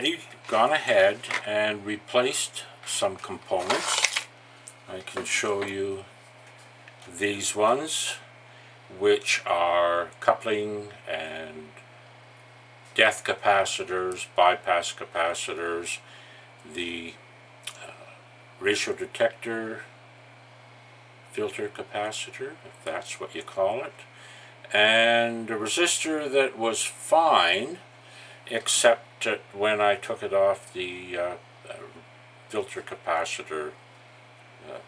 already gone ahead and replaced some components. I can show you these ones which are coupling and death capacitors, bypass capacitors, the uh, ratio detector filter capacitor, if that's what you call it, and a resistor that was fine except that when I took it off the uh, uh, filter capacitor uh,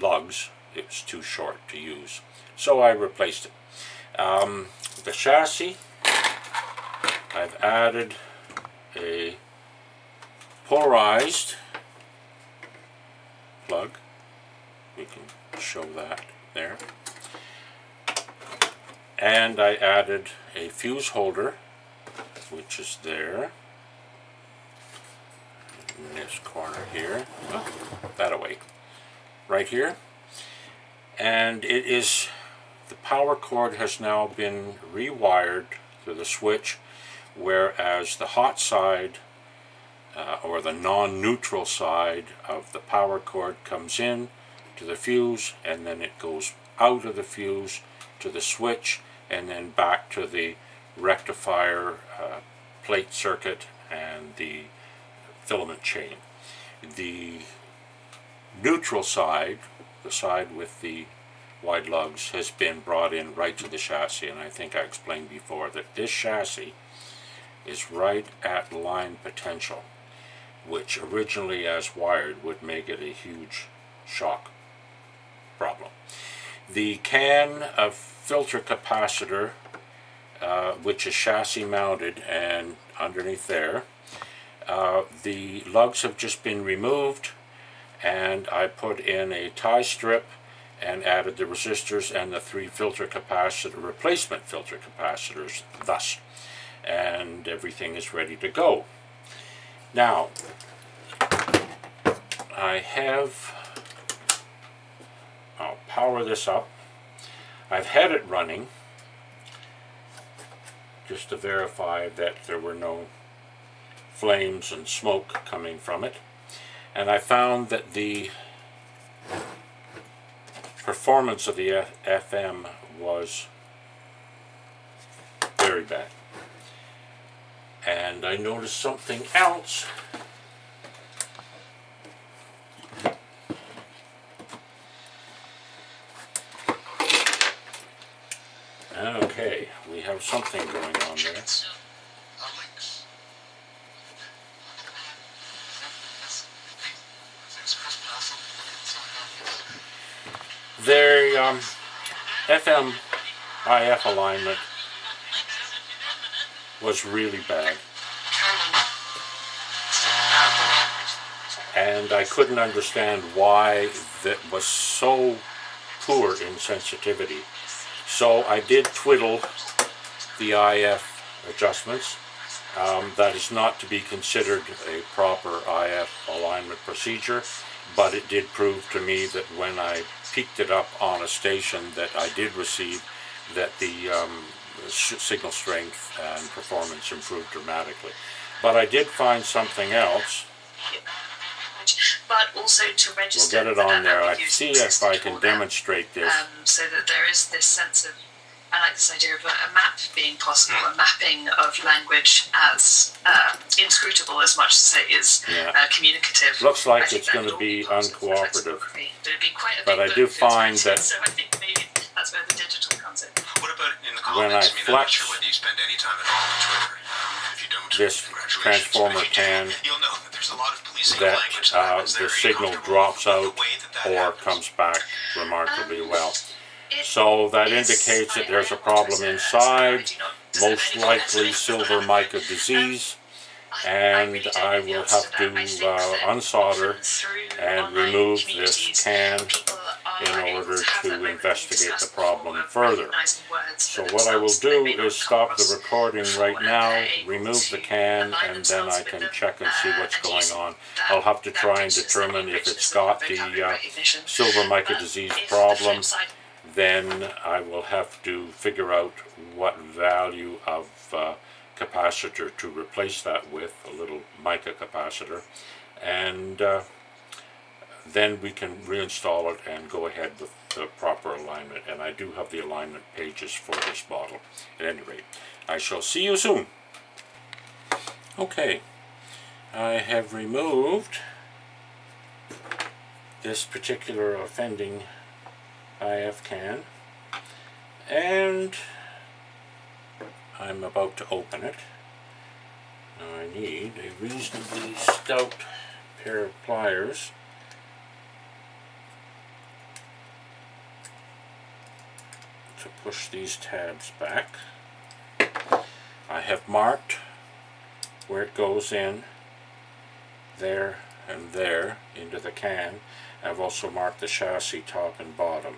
lugs, it was too short to use. So I replaced it. Um, the chassis, I've added a polarized plug. We can show that there. And I added a fuse holder which is there. In this corner here. Oh, that away. Right here. And it is the power cord has now been rewired to the switch whereas the hot side uh, or the non-neutral side of the power cord comes in to the fuse and then it goes out of the fuse to the switch and then back to the rectifier uh, plate circuit and the filament chain. The neutral side, the side with the wide lugs, has been brought in right to the chassis and I think I explained before that this chassis is right at line potential which originally as wired would make it a huge shock problem. The can of filter capacitor uh, which is chassis mounted and underneath there. Uh, the lugs have just been removed and I put in a tie strip and added the resistors and the three filter capacitor replacement filter capacitors thus and everything is ready to go. Now I have I'll power this up. I've had it running just to verify that there were no flames and smoke coming from it. And I found that the performance of the F FM was very bad. And I noticed something else Okay, we have something going on there. Their um, FM IF alignment was really bad. And I couldn't understand why that was so poor in sensitivity. So I did twiddle the IF adjustments. Um, that is not to be considered a proper IF alignment procedure, but it did prove to me that when I peaked it up on a station that I did receive, that the um, signal strength and performance improved dramatically. But I did find something else but also to register. We'll get it on there. I see if I can demonstrate this. Um, so that there is this sense of, I like this idea of a, a map being possible, mm. a mapping of language as uh, inscrutable as much as it is yeah. uh, communicative. Looks like it's going to be uncooperative. But, but I do find that. So I think maybe that's where the digital comes in. What about in the comments? When I, I mean, flex, I'm not sure whether you spend any time at all on Twitter. Um, if you don't, this transformer can. You'll know that uh, the signal drops out or comes back remarkably um, well. So that indicates that there's a problem inside, most likely silver mica disease, and I will have to uh, unsolder and remove this can in order to investigate the problem further. So what I will do is stop the recording right now, remove the can, and then I can check and see what's going on. I'll have to try and determine if it's got the uh, silver mica disease problem, then I will have to figure out what value of uh, capacitor to replace that with, a little mica capacitor, and uh, then we can reinstall it and go ahead with the proper alignment. And I do have the alignment pages for this bottle. At any rate, I shall see you soon. Okay, I have removed this particular offending IF can and I'm about to open it. Now I need a reasonably stout pair of pliers to push these tabs back. I have marked where it goes in there and there into the can. I've also marked the chassis top and bottom.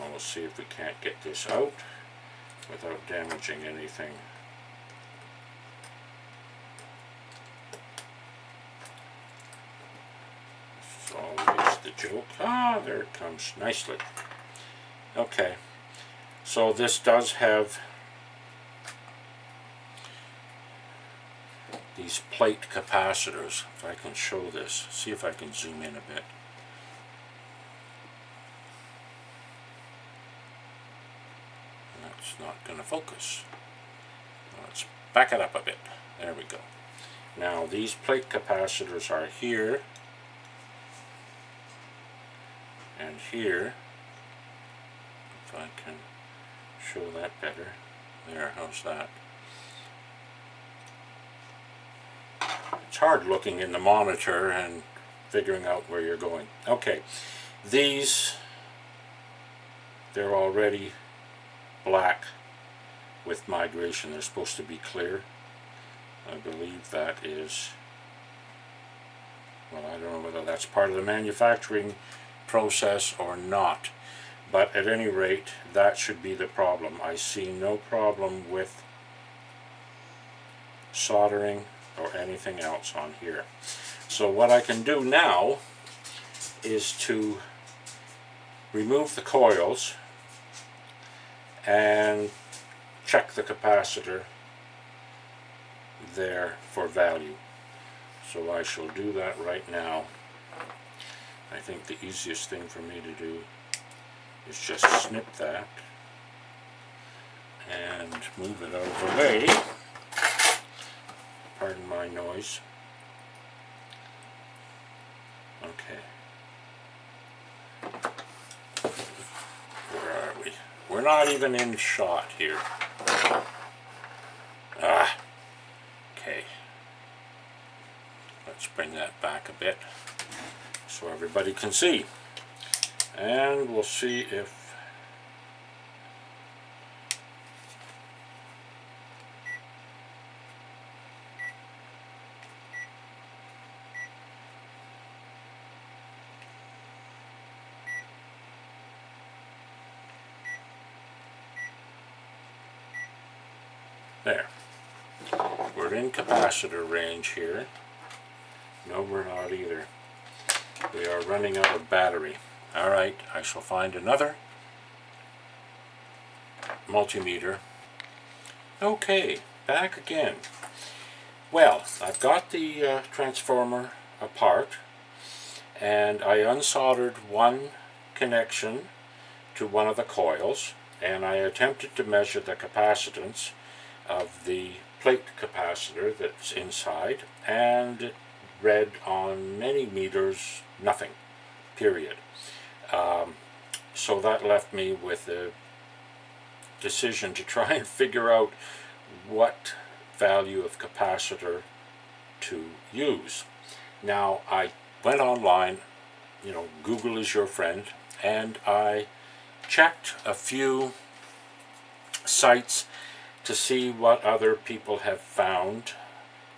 Now we'll see if we can't get this out without damaging anything. Is always the joke. Ah, there it comes nicely. Okay, so this does have these plate capacitors. If I can show this, see if I can zoom in a bit. That's not going to focus. Let's back it up a bit. There we go. Now these plate capacitors are here and here. If I can show that better. There, how's that? it's hard looking in the monitor and figuring out where you're going. Okay, these, they're already black with migration. They're supposed to be clear. I believe that is, well, I don't know whether that's part of the manufacturing process or not. But at any rate, that should be the problem. I see no problem with soldering or anything else on here. So what I can do now is to remove the coils and check the capacitor there for value. So I shall do that right now. I think the easiest thing for me to do is just snip that and move it out of the way pardon my noise. Okay. Where are we? We're not even in shot here. Ah. Okay. Let's bring that back a bit so everybody can see. And we'll see if There. We're in capacitor range here. No, we're not either. We are running out of battery. Alright, I shall find another multimeter. Okay, back again. Well, I've got the uh, transformer apart and I unsoldered one connection to one of the coils and I attempted to measure the capacitance of the plate capacitor that's inside and read on many meters nothing period. Um, so that left me with a decision to try and figure out what value of capacitor to use. Now I went online you know Google is your friend and I checked a few sites to see what other people have found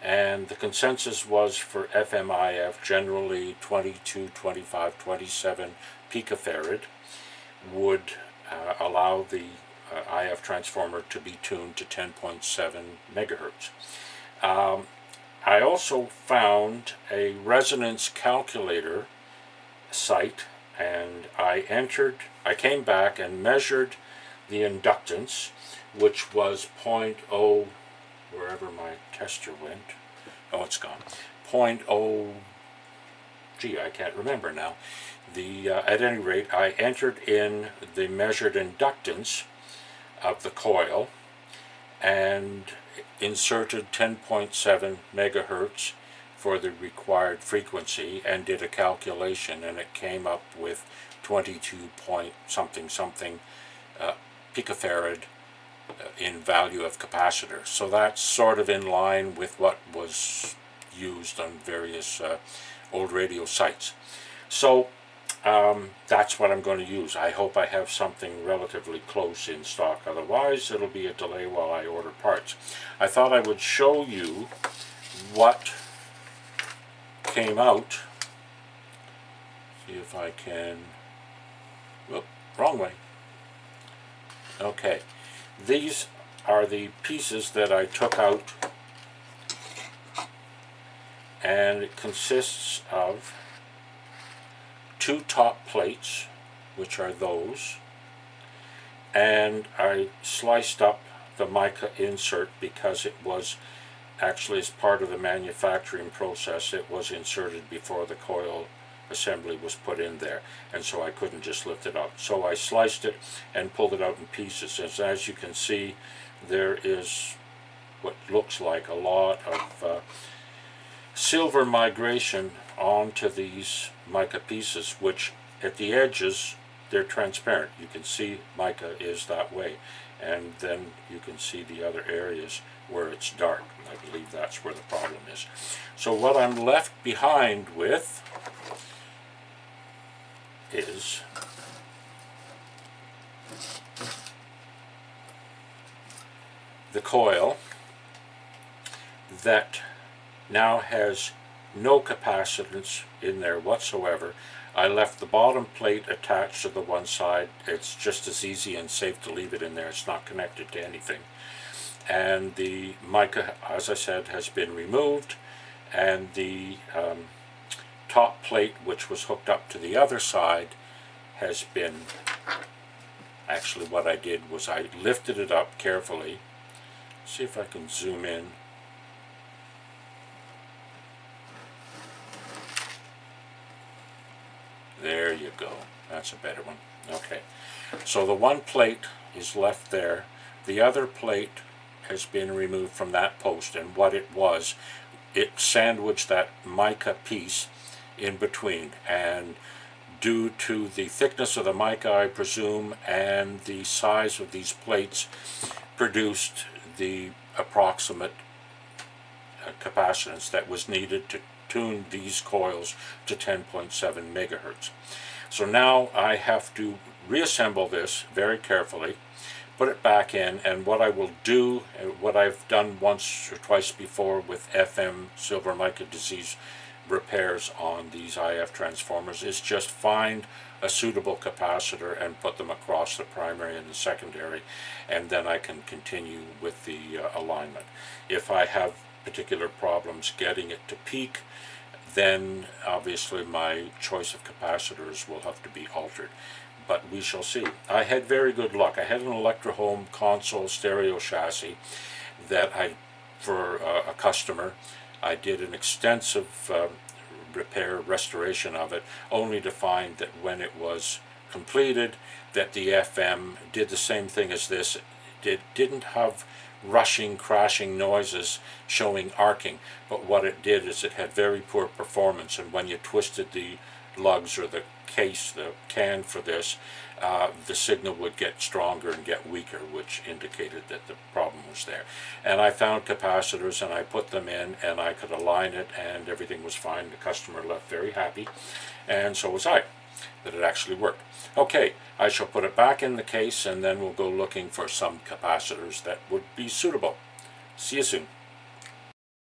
and the consensus was for FMIF generally 22, 25, 27 picofarad would uh, allow the uh, IF transformer to be tuned to 10.7 megahertz. Um, I also found a resonance calculator site and I entered, I came back and measured the inductance which was 0.0 wherever my tester went. Oh, it's gone. Point oh, gee, I can't remember now. The uh, At any rate, I entered in the measured inductance of the coil and inserted 10.7 megahertz for the required frequency and did a calculation and it came up with 22 point something something uh, picofarad in value of capacitor. So that's sort of in line with what was used on various uh, old radio sites. So um, that's what I'm going to use. I hope I have something relatively close in stock. Otherwise, it'll be a delay while I order parts. I thought I would show you what came out. See if I can... Whoop, wrong way. Okay. These are the pieces that I took out. And it consists of two top plates, which are those, and I sliced up the mica insert because it was actually as part of the manufacturing process it was inserted before the coil assembly was put in there and so I couldn't just lift it up so I sliced it and pulled it out in pieces as, as you can see there is what looks like a lot of uh, silver migration onto these mica pieces, which at the edges, they're transparent. You can see mica is that way. And then you can see the other areas where it's dark. I believe that's where the problem is. So what I'm left behind with is the coil that now has no capacitance in there whatsoever. I left the bottom plate attached to the one side. It's just as easy and safe to leave it in there. It's not connected to anything. And the mica, as I said, has been removed. And the um, top plate, which was hooked up to the other side, has been... Actually, what I did was I lifted it up carefully. See if I can zoom in. There you go. That's a better one. Okay. So the one plate is left there. The other plate has been removed from that post and what it was, it sandwiched that mica piece in between and due to the thickness of the mica I presume and the size of these plates produced the approximate uh, capacitance that was needed to tune these coils to 10.7 megahertz. So now I have to reassemble this very carefully, put it back in, and what I will do, uh, what I've done once or twice before with FM silver mica disease repairs on these IF transformers is just find a suitable capacitor and put them across the primary and the secondary and then I can continue with the uh, alignment. If I have particular problems getting it to peak, then obviously my choice of capacitors will have to be altered. But we shall see. I had very good luck. I had an Electrohome console stereo chassis that I, for uh, a customer, I did an extensive um, repair, restoration of it, only to find that when it was completed, that the FM did the same thing as this. It didn't have rushing, crashing noises showing arcing. But what it did is it had very poor performance, and when you twisted the lugs or the case, the can for this, uh, the signal would get stronger and get weaker, which indicated that the problem was there. And I found capacitors and I put them in and I could align it and everything was fine. The customer left very happy, and so was I, that it actually worked. Okay, I shall put it back in the case and then we'll go looking for some capacitors that would be suitable. See you soon.